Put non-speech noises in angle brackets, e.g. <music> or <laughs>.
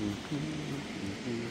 Mm-hmm. <laughs> Mm-hmm.